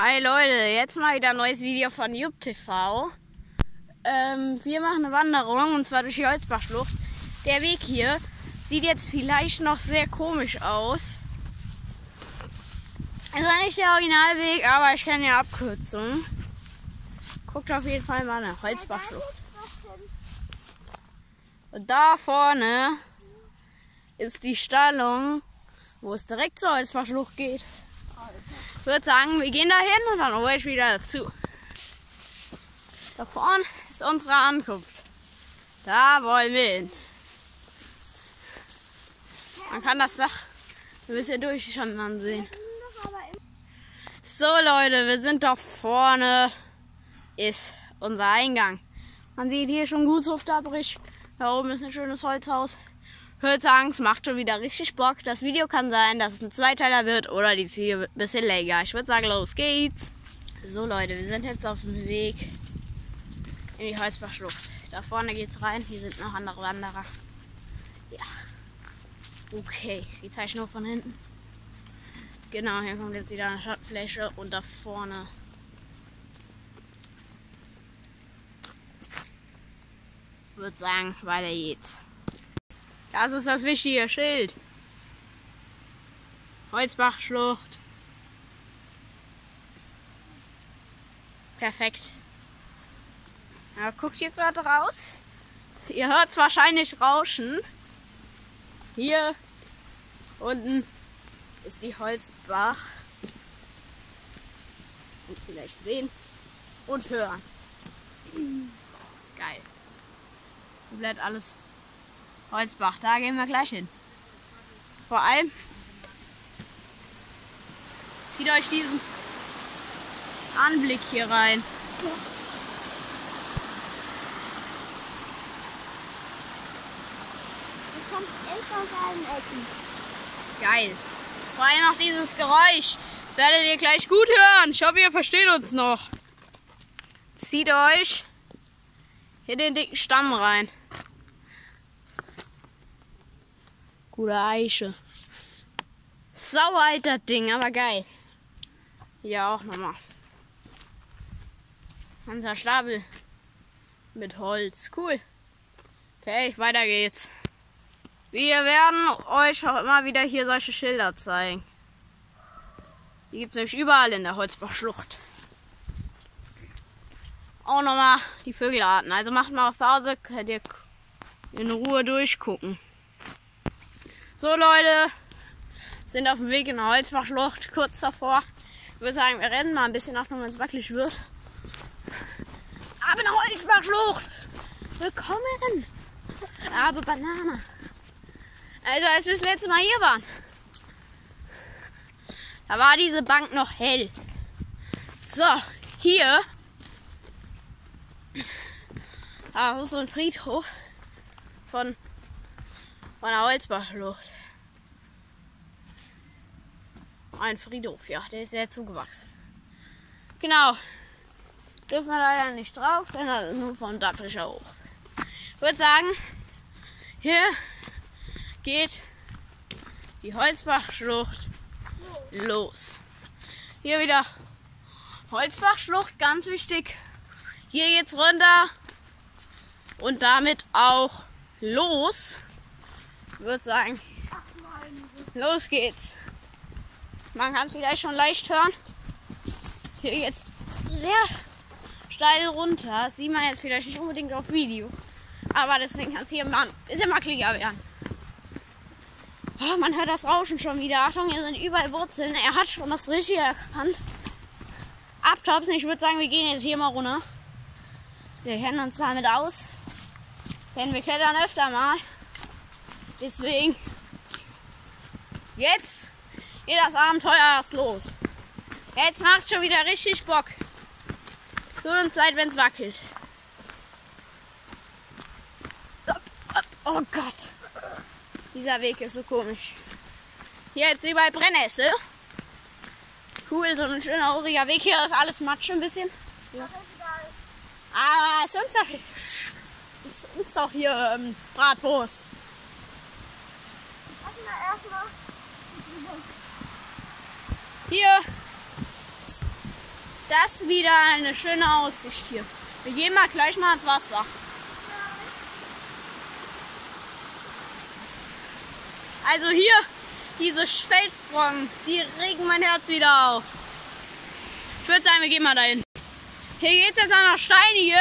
Hi Leute, jetzt mal wieder ein neues Video von Jupp. Ähm, wir machen eine Wanderung und zwar durch die Holzbachschlucht. Der Weg hier sieht jetzt vielleicht noch sehr komisch aus. Ist zwar nicht der Originalweg, aber ich kenne ja Abkürzung. Guckt auf jeden Fall mal eine Holzbachschlucht. Und da vorne ist die Stallung, wo es direkt zur Holzbachschlucht geht. Ich würde sagen, wir gehen da hin und dann ich wieder dazu. Da vorne ist unsere Ankunft. Da wollen wir hin. Man kann das Dach ein bisschen durch schon ansehen. So Leute, wir sind da vorne. Ist unser Eingang. Man sieht hier schon Gutshoftabrich. Da oben ist ein schönes Holzhaus. Ich würde sagen, es macht schon wieder richtig Bock. Das Video kann sein, dass es ein Zweiteiler wird oder dieses Video wird ein bisschen länger. Ich würde sagen, los geht's. So Leute, wir sind jetzt auf dem Weg in die Holzbachschlucht. Da vorne geht's rein. Hier sind noch andere Wanderer. Ja. Okay, die ich nur von hinten. Genau, hier kommt jetzt wieder eine Schattenfläche und da vorne würde sagen, weiter geht's. Das ist das wichtige Schild. Holzbachschlucht. Perfekt. Ja, guckt hier gerade raus. Ihr hört wahrscheinlich Rauschen. Hier unten ist die Holzbach. Und vielleicht sehen und hören. Geil. Komplett alles Holzbach. Da gehen wir gleich hin. Vor allem zieht euch diesen Anblick hier rein. Kommt echt aus allen Ecken. Geil. Vor allem auch dieses Geräusch. Das werdet ihr gleich gut hören. Ich hoffe, ihr versteht uns noch. Zieht euch hier den dicken Stamm rein. Gute Eiche. Sauer alter Ding, aber geil. Hier auch nochmal. Unser Stapel mit Holz. Cool. Okay, weiter geht's. Wir werden euch auch immer wieder hier solche Schilder zeigen. Die gibt es nämlich überall in der Holzbachschlucht. Auch nochmal die Vögelarten. Also macht mal auf Pause, könnt ihr in Ruhe durchgucken. So Leute, sind auf dem Weg in der Holzbachschlucht, kurz davor. Ich würde sagen, wir rennen mal ein bisschen nach, wenn es wackelig wird. Aber eine Holzbachschlucht! Willkommen! Aber Banane. Also als wir das letzte Mal hier waren, da war diese Bank noch hell. So, hier. Da ist so ein Friedhof von, von der Holzbachschlucht. Ein Friedhof, ja, der ist sehr zugewachsen. Genau. Dürfen wir leider nicht drauf, denn das ist nur vom Dattricher hoch. Ich würde sagen, hier geht die Holzbachschlucht los. Hier wieder Holzbachschlucht, ganz wichtig. Hier geht's runter und damit auch los. Würde sagen, los geht's. Man kann es vielleicht schon leicht hören. Hier geht's sehr steil runter. Das sieht man jetzt vielleicht nicht unbedingt auf Video. Aber deswegen kann es hier mal ein bisschen wackeliger werden. Oh, man hört das Rauschen schon wieder. Achtung, hier sind überall Wurzeln. Er hat schon das Richtige erkannt. Abtopsen. Ich würde sagen, wir gehen jetzt hier mal runter. Wir kennen uns damit aus. Denn wir klettern öfter mal. Deswegen. Jetzt geht das Abenteuer erst los. Jetzt macht schon wieder richtig Bock. Tut uns leid, wenn es wackelt. Oh Gott. Dieser Weg ist so komisch. Hier jetzt überall Brennnessel. Cool, so ein schöner uriger Weg. Hier ist alles Matsch ein bisschen. Ja. Aber es ist uns doch, ist uns doch hier ähm, Bratwurst. Hier Das ist wieder eine schöne Aussicht hier. Wir gehen mal gleich mal ins Wasser. Also hier, diese Felsbrocken, die regen mein Herz wieder auf. Ich würde sagen, wir gehen mal dahin. Hier geht es jetzt an der Steinige.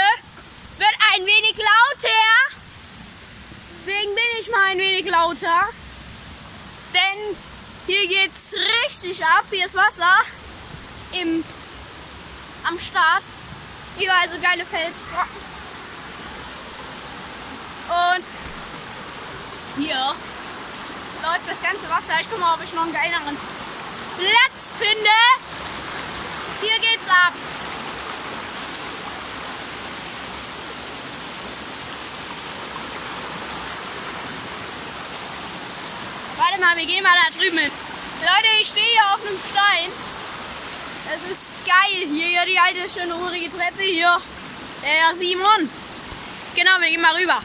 Es wird ein wenig lauter. Deswegen bin ich mal ein wenig lauter. Denn hier geht's richtig ab. Hier ist Wasser im, am Start. Überall so geile Felsbrocken. Und hier läuft das ganze Wasser. Ich guck mal, ob ich noch einen geileren Platz finde. Hier geht's ab. Warte mal, wir gehen mal da drüben hin. Leute, ich stehe hier auf einem Stein. Es ist geil. Hier, hier die alte, schöne, urige Treppe hier. Der Simon. Genau, wir gehen mal rüber.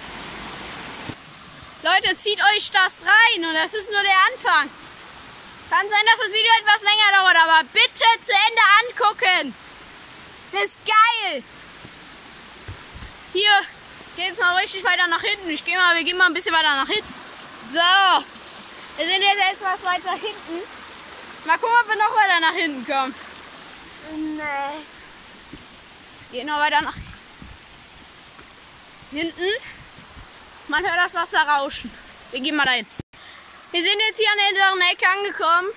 Leute, zieht euch das rein und das ist nur der Anfang. Kann sein, dass das Video etwas länger dauert, aber bitte zu Ende angucken. Es ist geil. Hier geht es mal richtig weiter nach hinten. Ich gehe mal, wir gehen mal ein bisschen weiter nach hinten. So, wir sind jetzt etwas weiter hinten. Mal gucken, ob wir noch weiter nach hinten kommen. Nee. Es geht noch weiter nach hinten. Man hört das Wasser rauschen. Wir gehen mal dahin. Wir sind jetzt hier an der hinteren Ecke angekommen.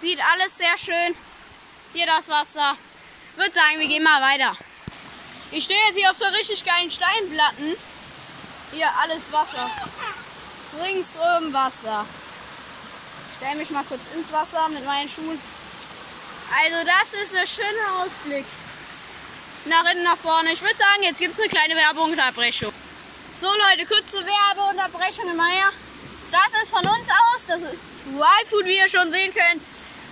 Sieht alles sehr schön. Hier das Wasser. Ich würde sagen, wir gehen mal weiter. Ich stehe jetzt hier auf so richtig geilen Steinplatten. Hier alles Wasser. Ringsum Wasser. Ich stelle mich mal kurz ins Wasser mit meinen Schuhen. Also das ist ein schöner Ausblick. Nach hinten, nach vorne. Ich würde sagen, jetzt gibt es eine kleine Werbeunterbrechung. So Leute, kurze Werbeunterbrechung immer her. Das ist von uns aus. Das ist Wildfood, wie ihr schon sehen könnt.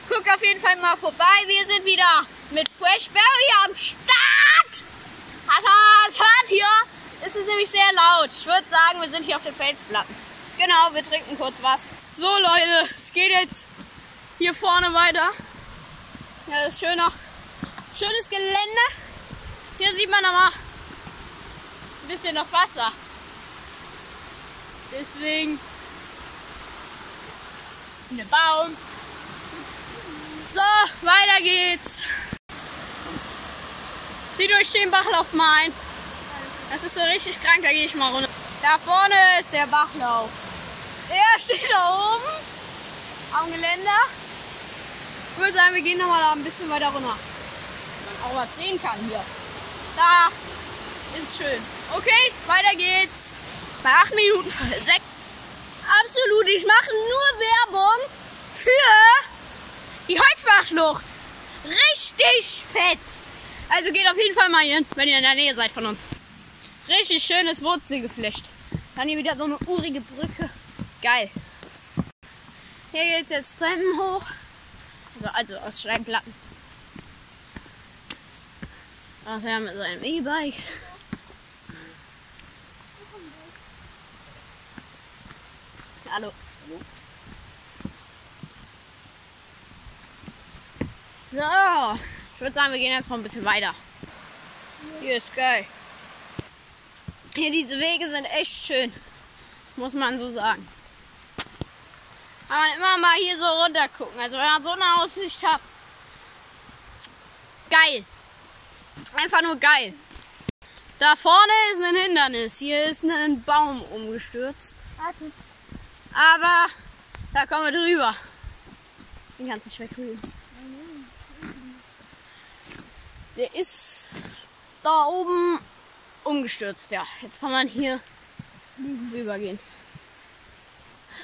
Guckt auf jeden Fall mal vorbei. Wir sind wieder mit Freshberry am Start. Es hört hier. Es ist nämlich sehr laut. Ich würde sagen, wir sind hier auf den Felsplatten. Genau, wir trinken kurz was. So Leute, es geht jetzt hier vorne weiter. Ja, das ist schöner, schönes Gelände. Hier sieht man aber ein bisschen das Wasser. Deswegen eine Baum. So, weiter geht's. Zieht euch den Bachlauf mal ein. Das ist so richtig krank, da gehe ich mal runter. Da vorne ist der Bachlauf. Er steht da oben am Geländer. Ich würde sagen, wir gehen nochmal da ein bisschen weiter runter. Dass man auch was sehen kann hier. Da ist schön. Okay, weiter geht's. Bei 8 Minuten 6. Absolut, ich mache nur Werbung für die Holzbachschlucht. Richtig fett. Also geht auf jeden Fall mal hin, wenn ihr in der Nähe seid von uns. Richtig schönes Wurzelgeflecht. Dann hier wieder so eine urige Brücke. Geil. Hier geht's jetzt Treppen hoch. Also, also aus Steinplatten. Also er mit seinem E-Bike. Hallo. So, ich würde sagen, wir gehen jetzt noch ein bisschen weiter. Hier ist geil. Hier diese Wege sind echt schön, muss man so sagen. Kann man immer mal hier so runter gucken. Also wenn man so eine Aussicht hat. Geil. Einfach nur geil. Da vorne ist ein Hindernis. Hier ist ein Baum umgestürzt. Aber da kommen wir drüber. Den kannst du nicht wegrühren. Der ist da oben umgestürzt, ja. Jetzt kann man hier rübergehen.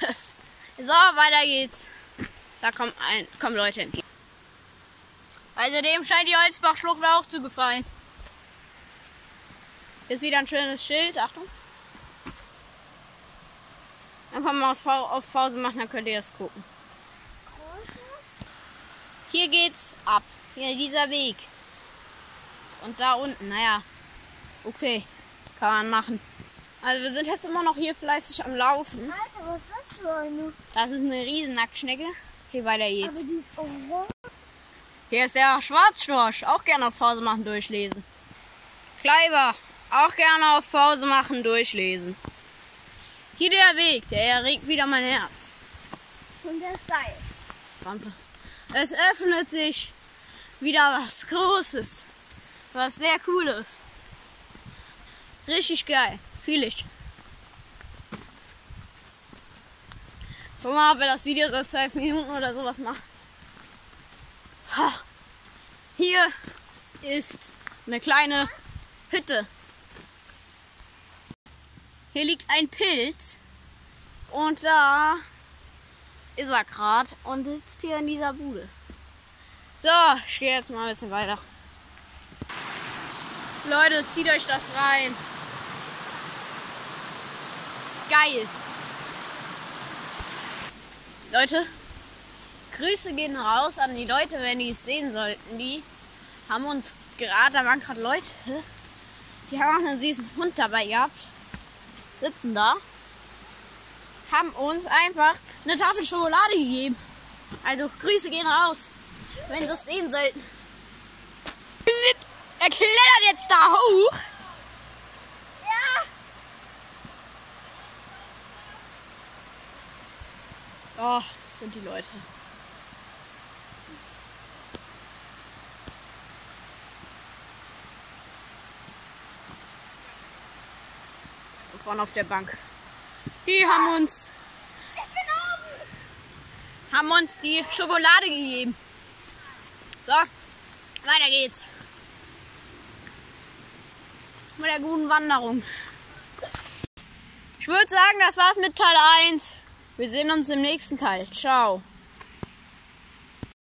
so, weiter geht's. Da kommen, ein, kommen Leute entgegen. Also dem scheint die Holzbachschlucht auch zu gefallen. Ist wieder ein schönes Schild, Achtung. Einfach mal auf Pause machen, dann könnt ihr es gucken. Hier geht's ab. Hier dieser Weg. Und da unten, naja. Okay, kann man machen. Also wir sind jetzt immer noch hier fleißig am Laufen. Alter, was ist das für eine? Das ist eine riesen Nacktschnecke. Hier weiter geht's. ist. Hier ist der Schwarzstorch. Auch gerne auf Pause machen, durchlesen. Schleiber. Auch gerne auf Pause machen, durchlesen. Hier der Weg, der erregt wieder mein Herz. Und der ist geil. Wampe. Es öffnet sich wieder was Großes. Was sehr Cooles. Richtig geil. Fühl ich. Guck mal, ob wir das Video so zwölf Minuten oder sowas machen. Ha. Hier ist eine kleine Hütte. Hier liegt ein Pilz und da ist er gerade und sitzt hier in dieser Bude. So, ich gehe jetzt mal ein bisschen weiter. Leute, zieht euch das rein. Geil. Leute, Grüße gehen raus an die Leute, wenn die es sehen sollten. Die haben uns gerade, da waren gerade Leute, die haben auch einen süßen Hund dabei gehabt. Sitzen da. Haben uns einfach eine Tafel Schokolade gegeben. Also Grüße gehen raus, wenn sie es sehen sollten. Er klettert jetzt da hoch. Ja. Oh, sind die Leute. Wir vorne auf der Bank. Die haben uns, Ich bin oben. haben uns die Schokolade gegeben. So, weiter geht's. Mit der guten Wanderung. Ich würde sagen, das war's mit Teil 1. Wir sehen uns im nächsten Teil. Ciao.